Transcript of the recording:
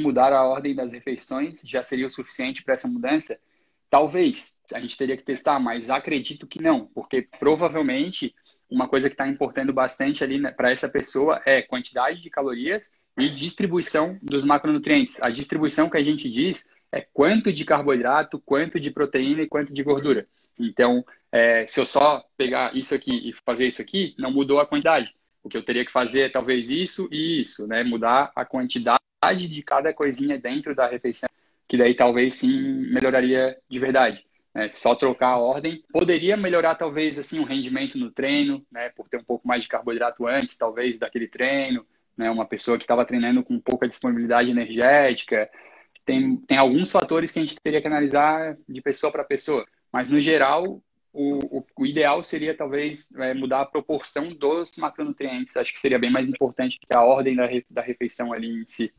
mudar a ordem das refeições já seria o suficiente para essa mudança? Talvez, a gente teria que testar, mas acredito que não, porque provavelmente uma coisa que está importando bastante ali para essa pessoa é quantidade de calorias e distribuição dos macronutrientes. A distribuição que a gente diz é quanto de carboidrato, quanto de proteína e quanto de gordura. Então, é, se eu só pegar isso aqui e fazer isso aqui, não mudou a quantidade. O que eu teria que fazer é talvez isso e isso, né? Mudar a quantidade de cada coisinha dentro da refeição, que daí talvez sim melhoraria de verdade. Né? Só trocar a ordem poderia melhorar talvez assim o rendimento no treino, né? Por ter um pouco mais de carboidrato antes, talvez daquele treino, né? Uma pessoa que estava treinando com pouca disponibilidade energética, tem, tem alguns fatores que a gente teria que analisar de pessoa para pessoa. Mas, no geral, o, o, ideal seria talvez é, mudar a proporção dos macronutrientes. Acho que seria bem mais importante que a ordem da, da refeição ali em si.